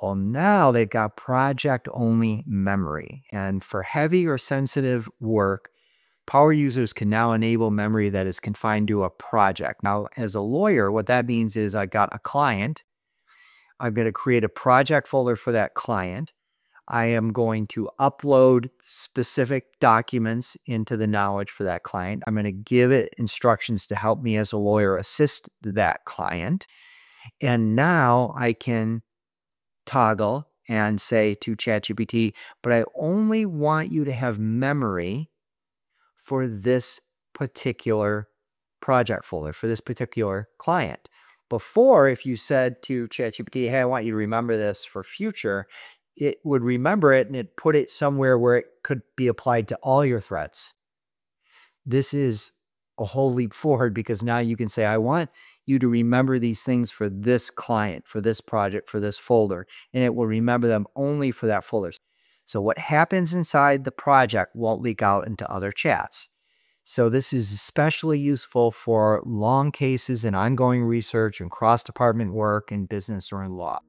Well, now they've got project only memory. And for heavy or sensitive work, power users can now enable memory that is confined to a project. Now, as a lawyer, what that means is I got a client. I'm going to create a project folder for that client. I am going to upload specific documents into the knowledge for that client. I'm going to give it instructions to help me as a lawyer assist that client. And now I can toggle and say to ChatGPT, but I only want you to have memory for this particular project folder, for this particular client. Before, if you said to ChatGPT, hey, I want you to remember this for future, it would remember it and it put it somewhere where it could be applied to all your threats. This is a whole leap forward because now you can say, I want you to remember these things for this client, for this project, for this folder, and it will remember them only for that folder. So what happens inside the project won't leak out into other chats. So this is especially useful for long cases and ongoing research and cross-department work in business or in law.